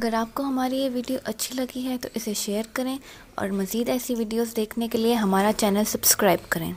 अगर आपको हमारी ये वीडियो अच्छी लगी है तो इसे शेयर करें और मज़ीद ऐसी वीडियोस देखने के लिए हमारा चैनल सब्सक्राइब करें।